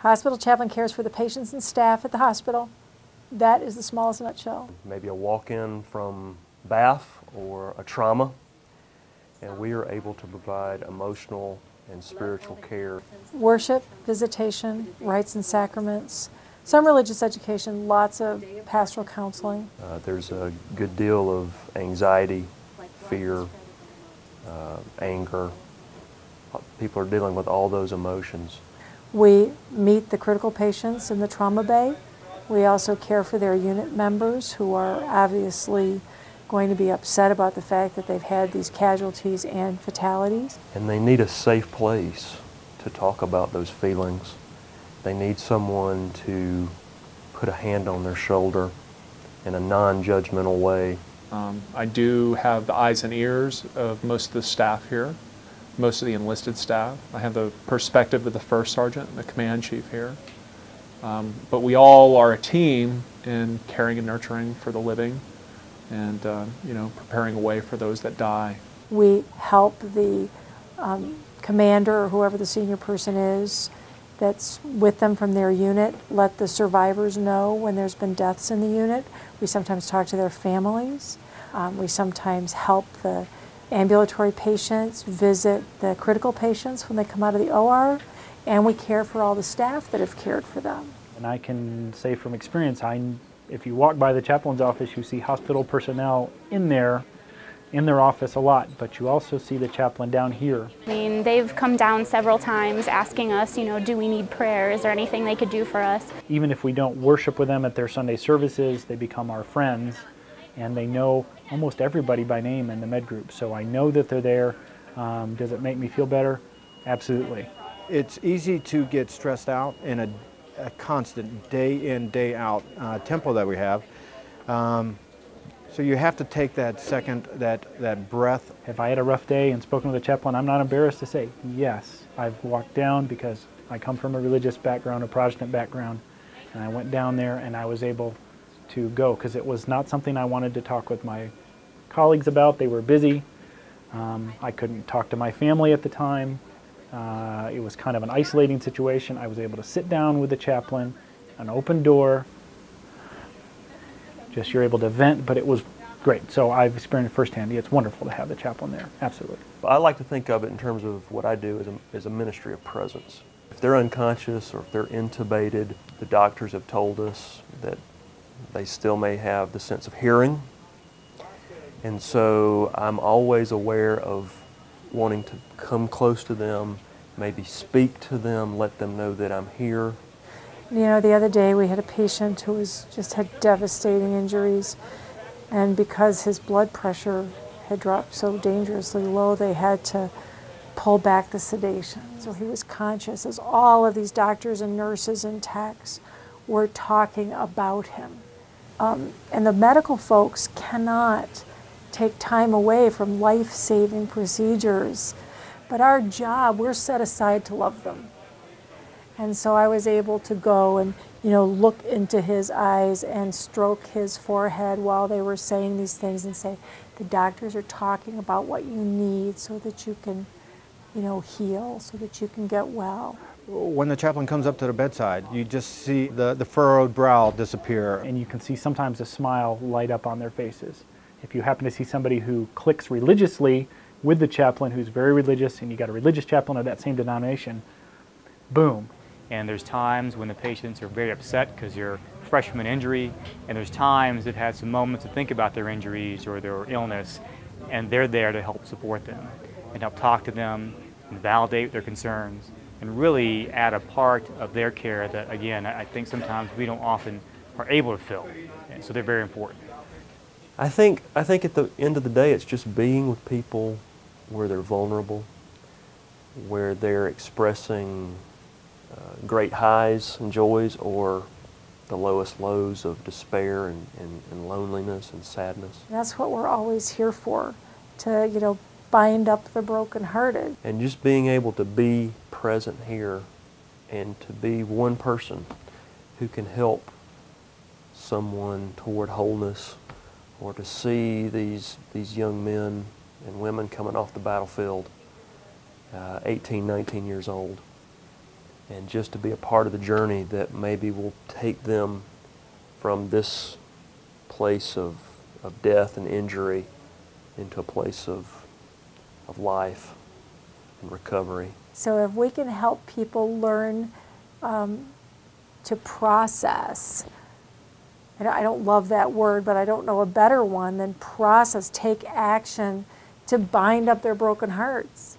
Hospital chaplain cares for the patients and staff at the hospital. That is the smallest nutshell. Maybe a walk-in from bath or a trauma, and we are able to provide emotional and spiritual care. Worship, visitation, rites and sacraments, some religious education, lots of pastoral counseling. Uh, there's a good deal of anxiety, fear, uh, anger. People are dealing with all those emotions. We meet the critical patients in the trauma bay. We also care for their unit members who are obviously going to be upset about the fact that they've had these casualties and fatalities. And they need a safe place to talk about those feelings. They need someone to put a hand on their shoulder in a non-judgmental way. Um, I do have the eyes and ears of most of the staff here, most of the enlisted staff. I have the perspective of the first sergeant, the command chief here. Um, but we all are a team in caring and nurturing for the living and uh, you know preparing a way for those that die. We help the um, commander or whoever the senior person is that's with them from their unit let the survivors know when there's been deaths in the unit. We sometimes talk to their families. Um, we sometimes help the ambulatory patients visit the critical patients when they come out of the OR, and we care for all the staff that have cared for them. And I can say from experience, I if you walk by the chaplain's office, you see hospital personnel in there, in their office a lot, but you also see the chaplain down here. I mean, they've come down several times asking us, you know, do we need prayer? Is there anything they could do for us? Even if we don't worship with them at their Sunday services, they become our friends, and they know almost everybody by name in the med group. So I know that they're there. Um, does it make me feel better? Absolutely. It's easy to get stressed out in a a constant day in, day out uh, tempo that we have. Um, so you have to take that second, that, that breath. If I had a rough day and spoken with a chaplain, I'm not embarrassed to say, yes, I've walked down because I come from a religious background, a Protestant background, and I went down there and I was able to go because it was not something I wanted to talk with my colleagues about. They were busy. Um, I couldn't talk to my family at the time. Uh, it was kind of an isolating situation. I was able to sit down with the chaplain, an open door. Just you're able to vent, but it was great. So I've experienced firsthand. It's wonderful to have the chaplain there. Absolutely. I like to think of it in terms of what I do as a, as a ministry of presence. If they're unconscious or if they're intubated, the doctors have told us that they still may have the sense of hearing. And so I'm always aware of wanting to come close to them, maybe speak to them, let them know that I'm here. You know, the other day we had a patient who was just had devastating injuries, and because his blood pressure had dropped so dangerously low, they had to pull back the sedation. So he was conscious as all of these doctors and nurses and techs were talking about him. Um, and the medical folks cannot take time away from life saving procedures. But our job, we're set aside to love them. And so I was able to go and, you know, look into his eyes and stroke his forehead while they were saying these things and say, the doctors are talking about what you need so that you can, you know, heal, so that you can get well. When the chaplain comes up to the bedside, you just see the, the furrowed brow disappear. And you can see sometimes a smile light up on their faces. If you happen to see somebody who clicks religiously with the chaplain who's very religious and you got a religious chaplain of that same denomination, boom. And there's times when the patients are very upset because they're fresh from an injury, and there's times they've had some moments to think about their injuries or their illness, and they're there to help support them and help talk to them and validate their concerns and really add a part of their care that, again, I think sometimes we don't often are able to fill. And so they're very important. I think, I think at the end of the day, it's just being with people where they're vulnerable, where they're expressing uh, great highs and joys or the lowest lows of despair and, and, and loneliness and sadness. That's what we're always here for, to, you know, bind up the brokenhearted. And just being able to be present here and to be one person who can help someone toward wholeness or to see these, these young men and women coming off the battlefield, uh, 18, 19 years old, and just to be a part of the journey that maybe will take them from this place of, of death and injury into a place of, of life and recovery. So if we can help people learn um, to process, and I don't love that word, but I don't know a better one than process, take action to bind up their broken hearts,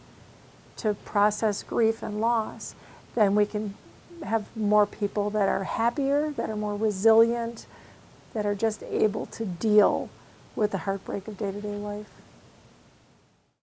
to process grief and loss, then we can have more people that are happier, that are more resilient, that are just able to deal with the heartbreak of day to day life.